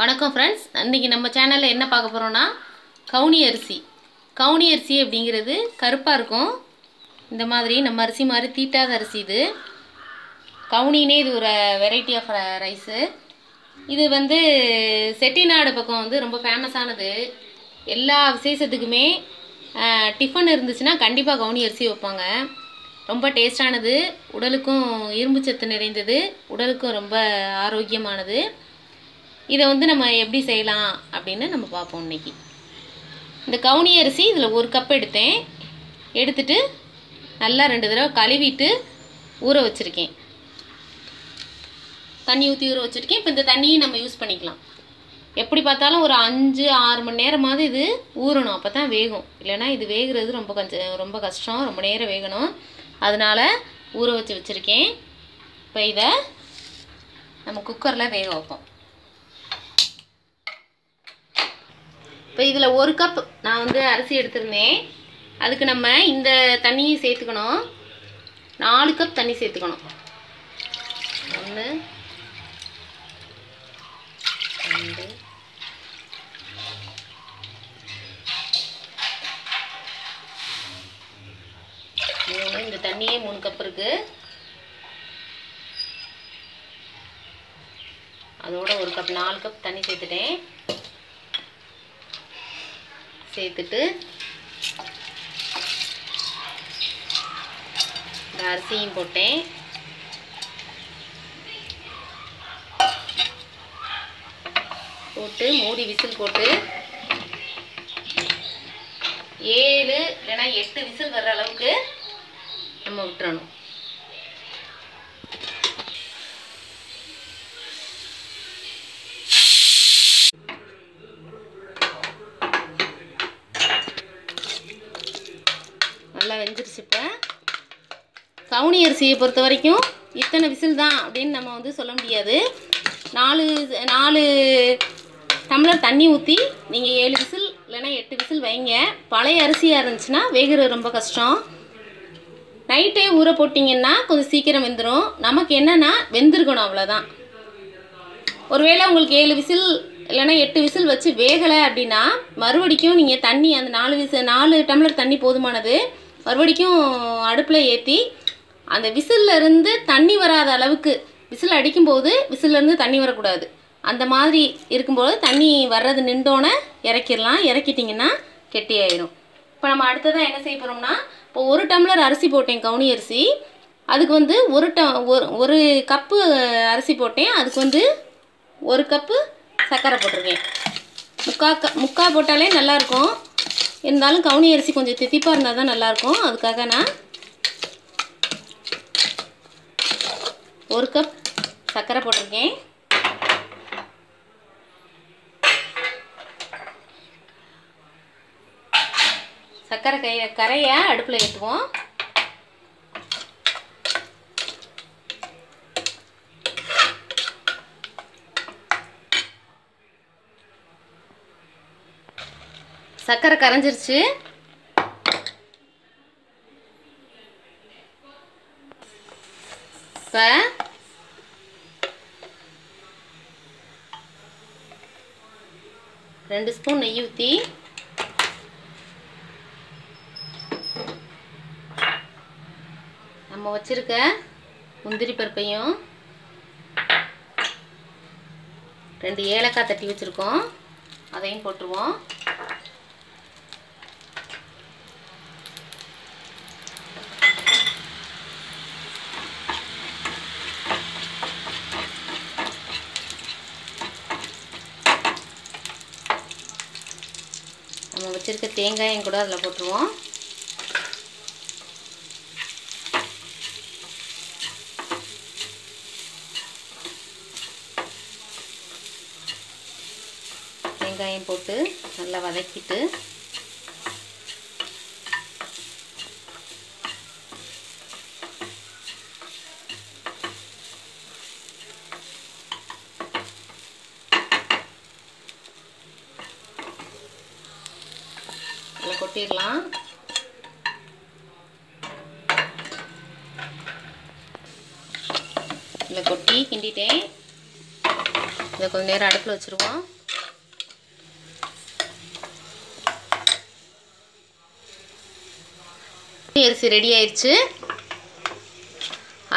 வணக்கம் ஃப்ரெண்ட்ஸ் இன்றைக்கி நம்ம சேனலில் என்ன பார்க்க போகிறோன்னா கவுனி அரிசி. கவுனி அரிசி அப்படிங்கிறது கருப்பாக இருக்கும். இந்த மாதிரி நம்ம அரிசி மாதிரி தீட்டாத அரிசி இது. கவுனினே இது ஒரு வெரைட்டி ஆஃப் ரைஸு இது வந்து செட்டிநாடு பக்கம் வந்து ரொம்ப ஃபேமஸானது எல்லா விசேஷத்துக்குமே டிஃபன் இருந்துச்சுன்னா கண்டிப்பாக கவுனி அரிசி வைப்பாங்க. ரொம்ப டேஸ்டானது உடலுக்கும் இரும்பு சத்து நிறைந்தது. உடலுக்கும் ரொம்ப ஆரோக்கியமானது. இதை வந்து நம்ம எப்படி செய்யலாம் அப்படின்னு நம்ம பார்ப்போம் இன்னைக்கு. இந்த கவுனி அரிசி இதில் ஒரு கப் எடுத்தேன். எடுத்துட்டு நல்லா ரெண்டு தடவை கழுவிட்டு ஊற வச்சுருக்கேன். தண்ணி ஊற்றி ஊற வச்சுருக்கேன். இப்போ இந்த தண்ணியை நம்ம யூஸ் பண்ணிக்கலாம். எப்படி பார்த்தாலும் ஒரு அஞ்சு ஆறு மணி நேரமாவது இது ஊறணும். அப்போ தான் வேகும். இல்லைன்னா இது வேகிறது ரொம்ப கொஞ்சம் ரொம்ப கஷ்டம். ரொம்ப நேரம் வேகணும். அதனால் ஊற வச்சு வச்சுருக்கேன். இப்போ இதை நம்ம குக்கரில் வேக வைப்போம். இப்போ இதில் ஒரு கப் நான் வந்து அரிசி எடுத்திருந்தேன். அதுக்கு நம்ம இந்த தண்ணியை சேர்த்துக்கணும். நாலு கப் தண்ணி சேர்த்துக்கணும். ஒன்று ரெண்டு மூணு. இந்த தண்ணியே மூணு கப் இருக்கு. அதோட ஒரு கப் நாலு கப் தண்ணி சேர்த்துட்டேன். சேர்த்துட்டு இந்த அரிசியும் போட்டேன். போட்டு மூடி விசில் போட்டு ஏழு இல்லைன்னா எட்டு விசில் வர்ற அளவுக்கு நம்ம விட்டுறணும் நல்லா வெந்துருச்சு இப்போ கவுனி அரிசியை பொறுத்த வரைக்கும் இத்தனை விசில் தான் அப்படின்னு நம்ம வந்து சொல்ல முடியாது. நாலு நாலு டம்ளர் தண்ணி ஊற்றி நீங்கள் ஏழு விசில் இல்லைன்னா எட்டு விசில் வைங்க. பழைய அரிசியாக இருந்துச்சுன்னா வேகிறது ரொம்ப கஷ்டம். நைட்டே ஊற போட்டிங்கன்னா கொஞ்சம் சீக்கிரம் வெந்துடும் நமக்கு என்னென்னா வெந்திருக்கணும் அவ்வளோதான் ஒருவேளை உங்களுக்கு ஏழு விசில் இல்லைன்னா எட்டு விசில் வச்சு வேகலை அப்படின்னா மறுபடிக்கும் நீங்கள் தண்ணி அந்த நாலு விசில் நாலு டம்ளர் தண்ணி போதுமானது. மறுபடிக்கும் அடுப்பில் ஏற்றி அந்த விசிலிருந்து தண்ணி வராத அளவுக்கு விசில் அடிக்கும்போது விசிலேருந்து தண்ணி வரக்கூடாது. அந்த மாதிரி இருக்கும்போது தண்ணி வர்றது நின்றோன்னே இறக்கிடலாம். இறக்கிட்டிங்கன்னா கெட்டியாயிரும் இப்போ நம்ம அடுத்ததாக என்ன செய்ய போகிறோம்னா இப்போ ஒரு டம்ளர் அரிசி போட்டேன் கவுனி அரிசி. அதுக்கு வந்து ஒரு ட ஒரு ஒரு கப்பு அரிசி போட்டேன். அதுக்கு வந்து ஒரு கப்பு சர்க்கரை போட்டிருக்கேன். முக்கா க முக்கா போட்டாலே நல்லாயிருக்கும் இருந்தாலும் கவுனி அரிசி கொஞ்சம் தித்திப்பாக இருந்தால் தான் நல்லாயிருக்கும். அதுக்காக நான் ஒரு கப் சர்க்கரை போட்டிருக்கேன். சர்க்கரை கை கரையை அடுப்பில் ஏற்றுவோம். சர்க்கரை கரைஞ்சிருச்சு. இப்போ ரெண்டு ஸ்பூன் நெய் ஊற்றி நம்ம வச்சிருக்க முந்திரி பருப்பையும் ரெண்டு ஏலக்காய் தட்டி வச்சுருக்கோம். அதையும் போட்டுருவோம் நம்ம வச்சுருக்க தேங்காயும் கூட அதில் போட்டுருவோம். வெங்காயம் போட்டு நல்லா வதக்கிட்டு கொட்டிடலாம் இதில் கொட்டி கிண்டிட்டேன். இதை கொஞ்சம் நேரம் அடுப்பில் வச்சுருவோம். அரிசி ரெடி ஆயிடுச்சு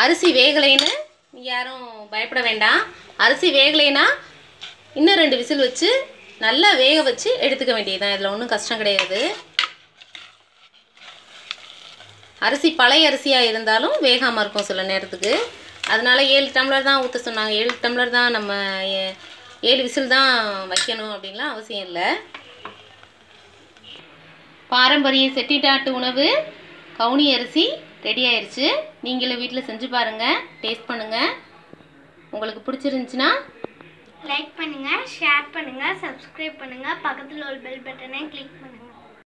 அரிசி வேகலைன்னு யாரும் பயப்பட வேண்டாம். அரிசி வேகலைன்னா இன்னும் ரெண்டு விசில் வச்சு நல்லா வேக வச்சு எடுத்துக்க வேண்டியதுதான். இதில் ஒன்றும் கஷ்டம் கிடையாது. அரிசி பழைய அரிசியாக இருந்தாலும் வேகாமல் இருக்கும் சில நேரத்துக்கு. அதனால் ஏழு டம்ளர் தான் ஊற்ற சொன்னாங்க. ஏழு டம்ளர் தான் நம்ம ஏழு விசில் தான் வைக்கணும் அப்படின்லாம் அவசியம் இல்லை. பாரம்பரிய செட்டிநாட்டு உணவு கவுனி அரிசி ரெடி ஆயிடுச்சு நீங்களும் வீட்டில் செஞ்சு பாருங்கள் டேஸ்ட் பண்ணுங்கள் உங்களுக்கு பிடிச்சிருந்துச்சுன்னா லைக் பண்ணுங்கள் ஷேர் பண்ணுங்கள் சப்ஸ்கிரைப் பண்ணுங்கள் பக்கத்தில் ஒரு பெல் பட்டனை கிளிக் பண்ணுங்க.